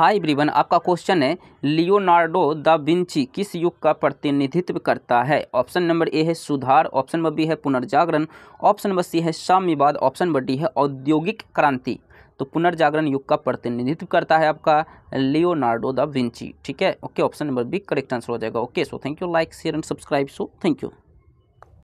हाय ब्रिवन आपका क्वेश्चन है, Leonardo da Vinci किस युग का प्रतिनिधित्व करता है? ऑप्शन नंबर ए है सुधार, ऑप्शन नंबर बी है पुनर्जागरण, ऑप्शन नंबर सी है साम्यवाद, ऑप्शन नंबर डी है औद्योगिक क्रांति। तो पुनर्जागरण युग का प्रतिनिधित्व करता है आपका लियोनार्डो द विंची, ठीक है? Okay, option number B correct answer हो जाएगा। Okay, so thank you, like, share and subscribe, so thank you.